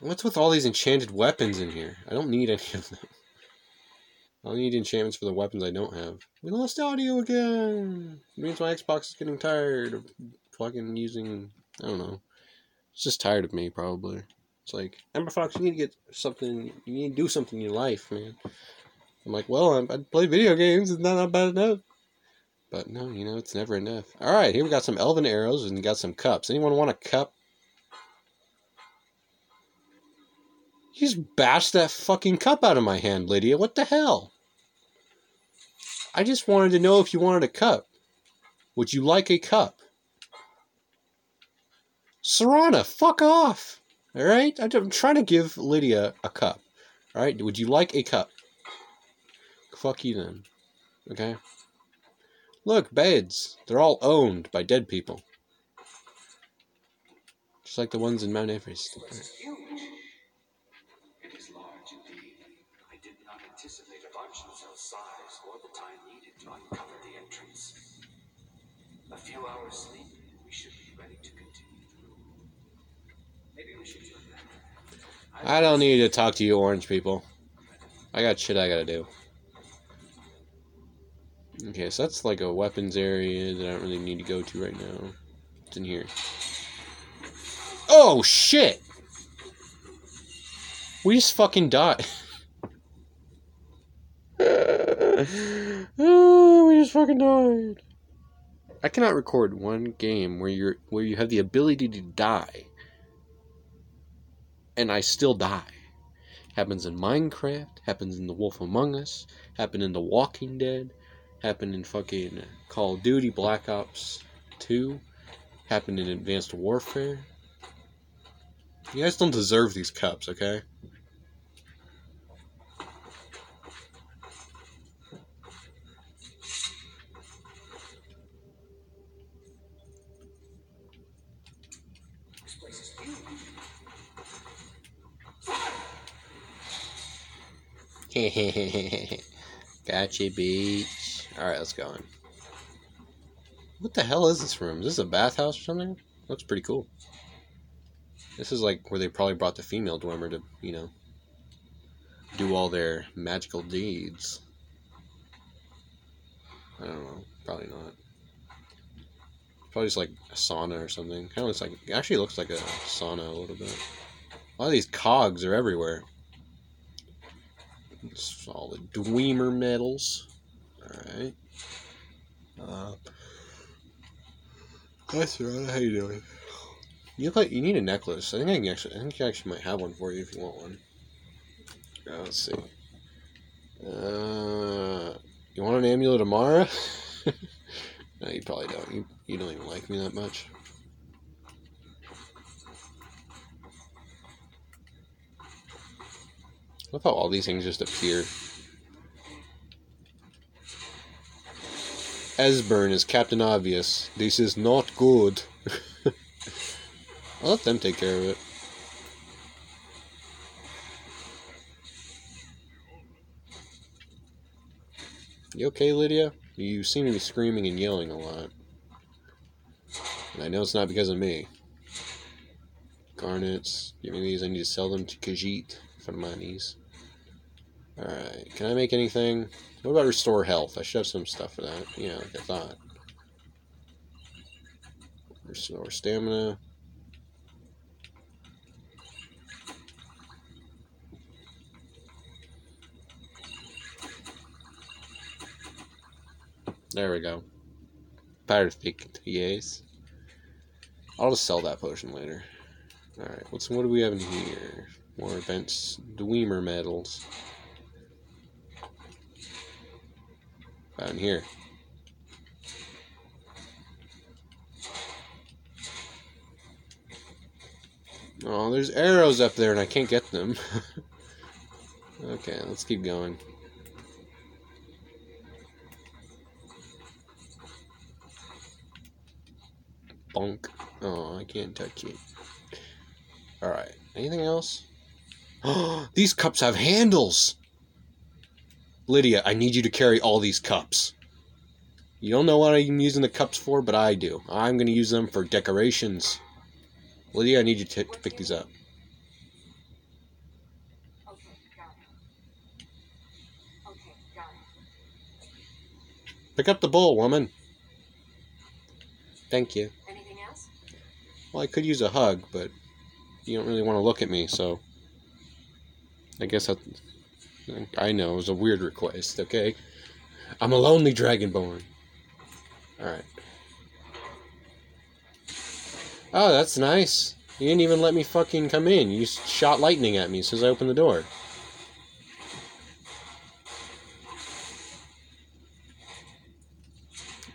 What's with all these enchanted weapons in here? I don't need any of them. I need enchantments for the weapons I don't have. We lost audio again! It means my Xbox is getting tired of fucking using. I don't know. It's just tired of me, probably. It's like, Ember Fox, you need to get something. You need to do something in your life, man. I'm like, well, I, I play video games. It's not, not bad enough. But no, you know, it's never enough. All right, here we got some elven arrows and got some cups. Anyone want a cup? You just bashed that fucking cup out of my hand, Lydia. What the hell? I just wanted to know if you wanted a cup. Would you like a cup? Serana, fuck off. All right, I'm trying to give Lydia a cup. All right, would you like a cup? Fuck you then. Okay. Look, beds. They're all owned by dead people. Just like the ones in Mount Everest. This is huge. It is large indeed. I did not anticipate a Avanchnzel's size or the time needed to uncover the entrance. A few hours sleep, and we should be ready to continue. Maybe we should turn back. I don't need to talk to you orange people. I got shit I gotta do. Okay, so that's like a weapons area that I don't really need to go to right now. It's in here. Oh shit! We just fucking died. oh, <laughs> <laughs> we just fucking died. I cannot record one game where you're where you have the ability to die and I still die. Happens in Minecraft, happens in The Wolf Among Us, happened in The Walking Dead, happened in fucking Call of Duty Black Ops 2, happened in Advanced Warfare. You guys don't deserve these cups, okay? <laughs> Gotcha, beach. Alright, let's go in. What the hell is this room? Is this a bathhouse or something? Looks pretty cool. This is like where they probably brought the female Dwemer to, you know, do all their magical deeds. I don't know. Probably not. Probably just like a sauna or something. Kind of looks like. It actually looks like a sauna a little bit. A lot of these cogs are everywhere. All the Dwemer medals. Alright. Uh, that's right. How you doing? You like you need a necklace. I think I can actually. I think I actually might have one for you if you want one. Uh, let's see. Uh, you want an amulet of Mara? <laughs> no, you probably don't. You, you don't even like me that much. I how all these things just appear. Esbern is Captain Obvious. This is not good. <laughs> I'll let them take care of it. You okay, Lydia? You seem to be screaming and yelling a lot. And I know it's not because of me. Garnets. Give me these. I need to sell them to Khajiit for monies. Alright. Can I make anything? What about restore health? I should have some stuff for that. Yeah, like I thought. Restore stamina. There we go. Perfect. Yes. I'll just sell that potion later. Alright, what's what do we have in here? More events. Dwemer medals. Down here. Oh, there's arrows up there and I can't get them. <laughs> okay, let's keep going. Bonk. Oh, I can't touch it. Alright, anything else? <gasps> These cups have handles! Lydia, I need you to carry all these cups. You don't know what I'm using the cups for, but I do. I'm going to use them for decorations. Lydia, I need you to, to pick these up. Okay, got. Okay, got. Pick up the bowl, woman. Thank you. Anything else? Well, I could use a hug, but you don't really want to look at me, so I guess that I know it was a weird request. Okay, I'm a lonely dragonborn. All right. Oh, that's nice. You didn't even let me fucking come in. You shot lightning at me as soon as I opened the door.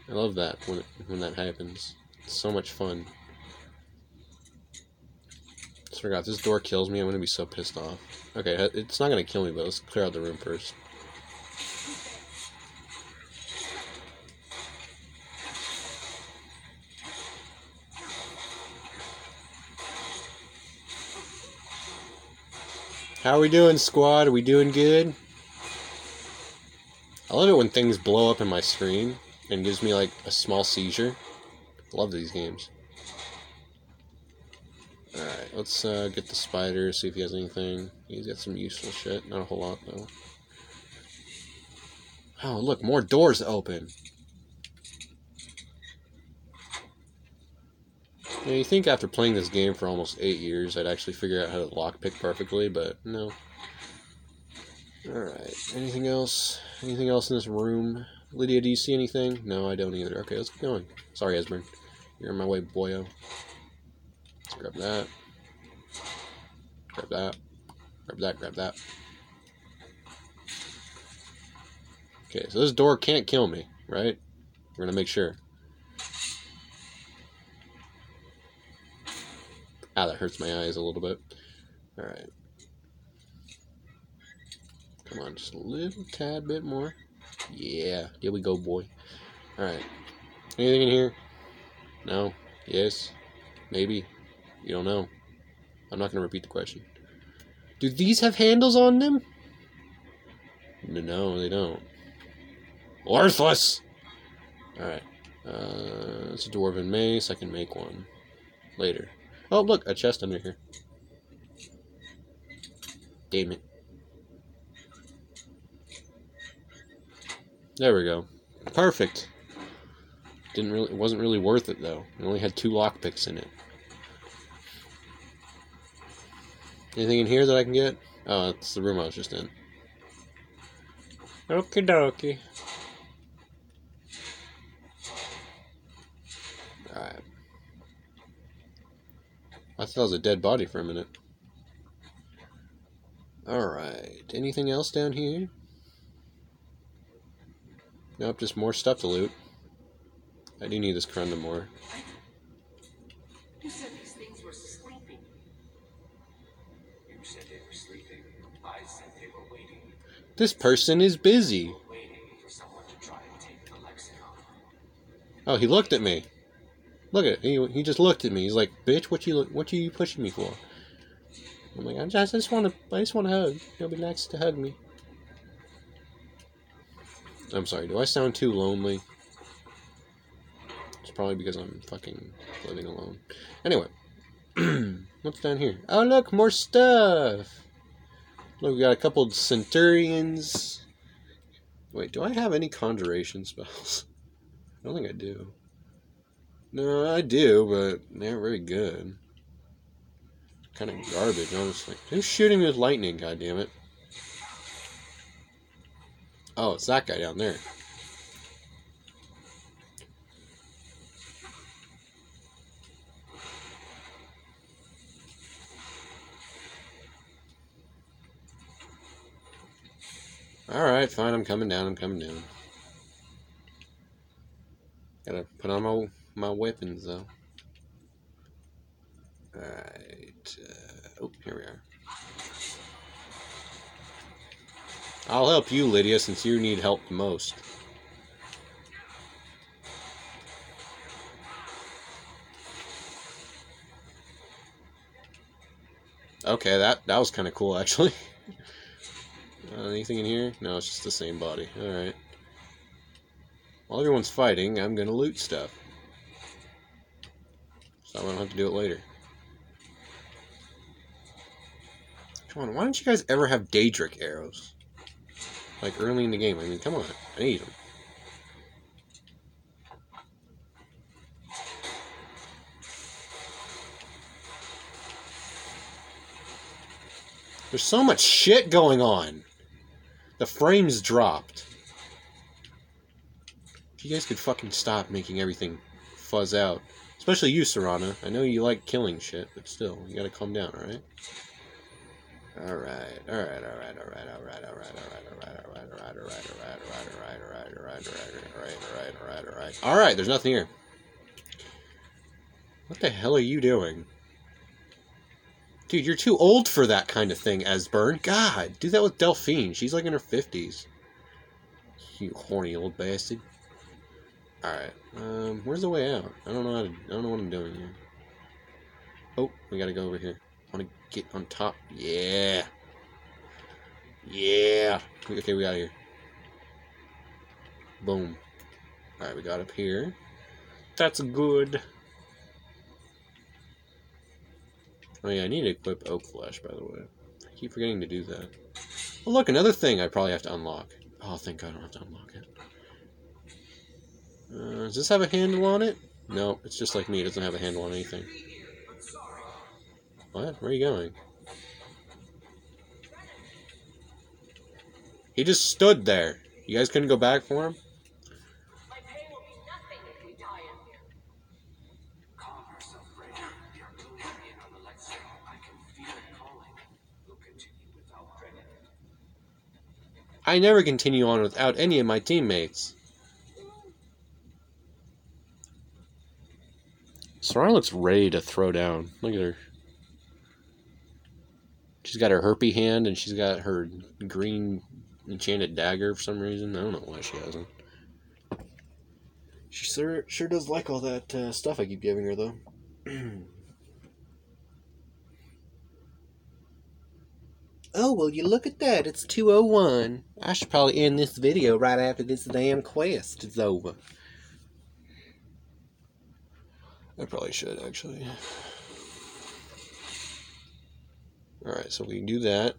I love that when when that happens. It's so much fun. Forgot this door kills me. I'm gonna be so pissed off. Okay, it's not gonna kill me, but let's clear out the room first. How are we doing, squad? Are we doing good? I love it when things blow up in my screen and gives me like a small seizure. Love these games. Alright, let's uh, get the spider, see if he has anything. He's got some useful shit. Not a whole lot, though. Oh, look, more doors open. Yeah, you think after playing this game for almost eight years, I'd actually figure out how to lockpick perfectly, but no. Alright, anything else? Anything else in this room? Lydia, do you see anything? No, I don't either. Okay, let's keep going. Sorry, Esbern. You're in my way, boyo. Grab that. Grab that. Grab that, grab that. Okay, so this door can't kill me, right? We're gonna make sure. Ah, that hurts my eyes a little bit. Alright. Come on, just a little tad bit more. Yeah, here we go, boy. Alright. Anything in here? No? Yes? Maybe? You don't know. I'm not going to repeat the question. Do these have handles on them? No, they don't. Worthless! Alright. Uh, it's a dwarven mace. I can make one. Later. Oh, look, a chest under here. Damn it. There we go. Perfect. Didn't really, it wasn't really worth it though. It only had two lockpicks in it. Anything in here that I can get? Oh, it's the room I was just in. Okie dokie. Alright. I thought it was a dead body for a minute. Alright. Anything else down here? Nope, just more stuff to loot. I do need this corundum more. This person is busy. Oh, he looked at me. Look at. He, he just looked at me. He's like, "Bitch, what you what you pushing me for?" I'm like, "I just, want to I just want to hug. It'll be nice to hug me." I'm sorry. Do I sound too lonely? It's probably because I'm fucking living alone. Anyway, <clears throat> what's down here? Oh, look, more stuff. Look, we got a couple centurions. Wait, do I have any conjuration spells? <laughs> I don't think I do. No, I do, but they aren't very good. Kind of garbage, honestly. Who's shooting with lightning, goddammit? Oh, it's that guy down there. Alright, fine, I'm coming down, I'm coming down. Gotta put on my my weapons though. Alright. Uh, oh, here we are. I'll help you, Lydia, since you need help the most. Okay, that that was kind of cool, actually. <laughs> Uh, anything in here? No, it's just the same body. Alright. While everyone's fighting, I'm gonna loot stuff. So I don't have to do it later. Come on, why don't you guys ever have Daedric arrows? Like early in the game. I mean, come on. I need them. There's so much shit going on. The frames dropped. If you guys could fucking stop making everything fuzz out. Especially you, Serana. I know you like killing shit, but still, you gotta calm down, alright? Alright, alright, alright, alright, alright, alright, alright, alright, alright, alright, alright, alright, alright, alright, alright, alright, alright, alright, alright, alright. Alright, there's nothing here. What the hell are you doing? Dude, you're too old for that kind of thing, Esbern. God, do that with Delphine. She's like in her 50s. You horny old bastard. Alright, um, where's the way out? I don't know how to, I don't know what I'm doing here. Oh, we gotta go over here. Wanna get on top. Yeah. Yeah. Okay, we got here. Boom. Alright, we got up here. That's good. Oh yeah, I need to equip Oak Flesh, by the way. I keep forgetting to do that. Oh look, another thing I probably have to unlock. Oh, thank God I don't have to unlock it. Uh, does this have a handle on it? No, it's just like me. It doesn't have a handle on anything. What? Where are you going? He just stood there. You guys couldn't go back for him? I never continue on without any of my teammates. Sarah looks ready to throw down. Look at her. She's got her herpy hand and she's got her green enchanted dagger for some reason. I don't know why she hasn't. She sure, sure does like all that uh, stuff I keep giving her, though. <clears throat> oh, well, you look at that. It's 201. I should probably end this video right after this damn quest is over. I probably should, actually. Alright, so we do that.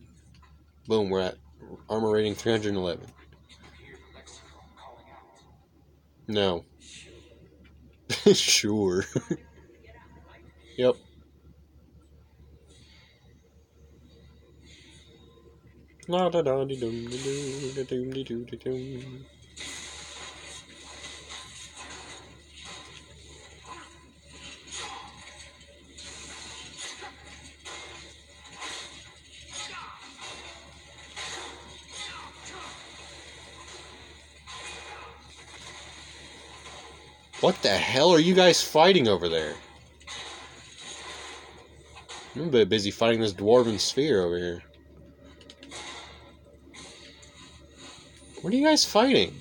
Boom, we're at armor rating 311. Hear the lexicon calling out. No. <laughs> sure. <laughs> yep. La da da dum. What the hell are you guys fighting over there? I'm a bit busy fighting this dwarven sphere over here. What are you guys fighting?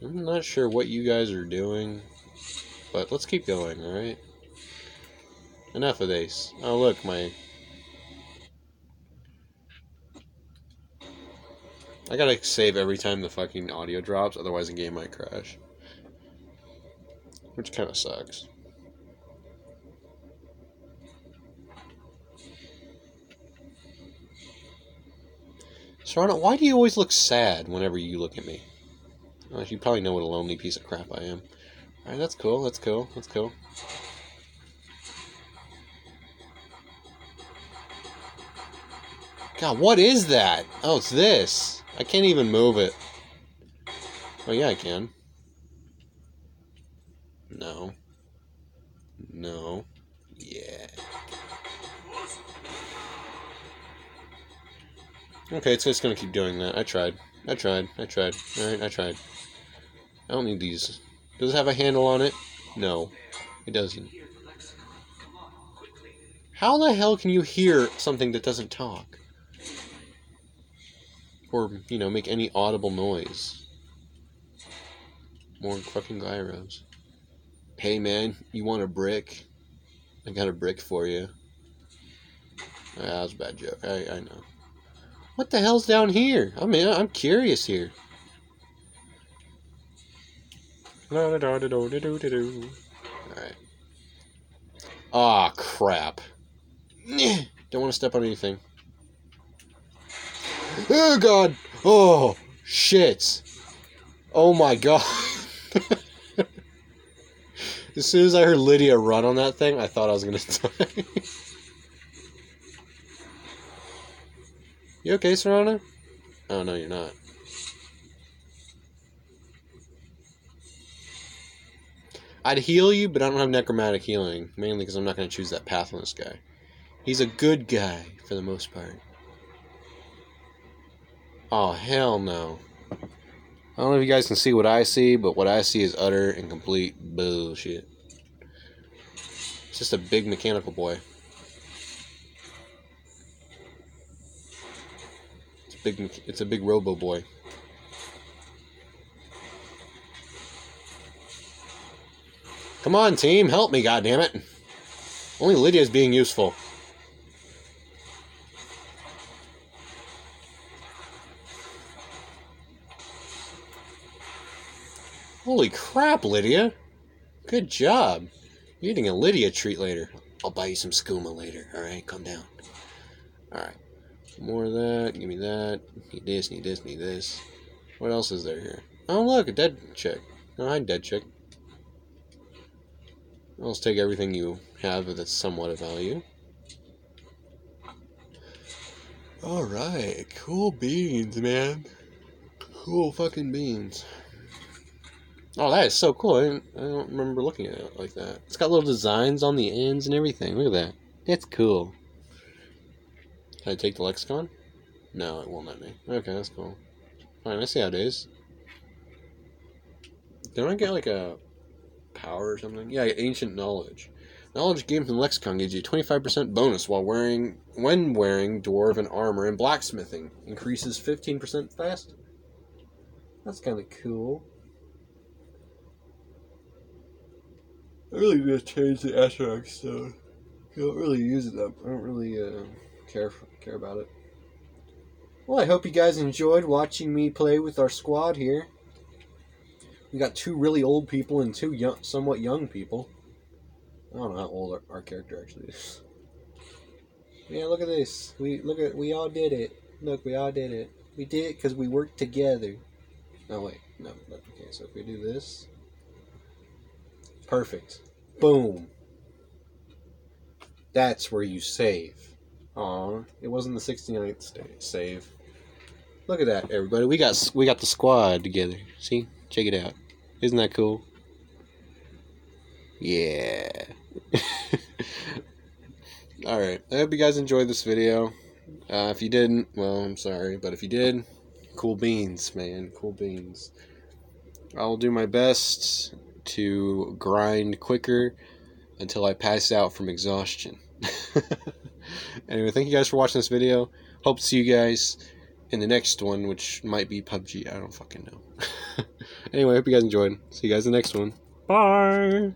I'm not sure what you guys are doing, but let's keep going, alright? Enough of this. Oh, look, my. I gotta save every time the fucking audio drops, otherwise the game might crash. Which kind of sucks. Why do you always look sad whenever you look at me? Well, you probably know what a lonely piece of crap I am. Alright, that's cool, that's cool, that's cool. God, what is that? Oh, it's this. I can't even move it. Oh, yeah, I can. No. No. Okay, it's just gonna keep doing that. I tried. I tried. I tried. Alright, I tried. I don't need these. Does it have a handle on it? No. It doesn't. How the hell can you hear something that doesn't talk? Or, you know, make any audible noise? More fucking gyros. Hey man, you want a brick? I got a brick for you. That was a bad joke. I, I know. What the hell's down here? I mean, I'm curious here. Alright. Ah, crap. Don't want to step on anything. Oh, God. Oh, shit. Oh, my God. <laughs> as soon as I heard Lydia run on that thing, I thought I was going <laughs> to die. You okay, Serana? Oh, no, you're not. I'd heal you, but I don't have necromantic healing, mainly because I'm not going to choose that path on this guy. He's a good guy, for the most part. Oh, hell no. I don't know if you guys can see what I see, but what I see is utter and complete bullshit. It's just a big mechanical boy. Big, it's a big robo boy. Come on, team, help me, goddammit. Only Lydia's being useful. Holy crap, Lydia. Good job. You're eating a Lydia treat later. I'll buy you some skooma later. Alright, calm down. Alright. More of that. Give me that. Need this, need this, need this. What else is there here? Oh, look, a dead chick. Oh, hi, dead chick. Just take everything you have that's somewhat of value. Alright, cool beans, man. Cool fucking beans. Oh, that is so cool. I, I don't remember looking at it like that. It's got little designs on the ends and everything. Look at that. That's cool. Can I take the lexicon? No, it won't let me. Okay, that's cool. Fine, I see how it is. Don't I get like a power or something? Yeah, ancient knowledge. Knowledge gained from lexicon gives you 25% bonus while wearing when wearing dwarven armor and blacksmithing. Increases 15% fast. That's kind of cool. I really just changed the Asterix stone. I don't really use it up. I don't really uh, care for, care about it. Well, I hope you guys enjoyed watching me play with our squad here. We got two really old people and two young, somewhat young people. I don't know how old our, our character actually is. Yeah, look at this. We look at we all did it. Look, we all did it. We did it because we worked together. Oh wait, no. Okay, so if we do this, perfect. Boom. That's where you save. Aw, it wasn't the 69th sta- save. Look at that, everybody. We got we got the squad together. See, check it out. Isn't that cool? Yeah. <laughs> All right. I hope you guys enjoyed this video. Uh, if you didn't, well, I'm sorry, but if you did, cool beans, man, cool beans. I'll do my best to grind quicker until I pass out from exhaustion. <laughs> anyway, thank you guys for watching this video. Hope to see you guys in the next one, which might be PUBG. I don't fucking know. <laughs> anyway, hope you guys enjoyed. See you guys in the next one. Bye.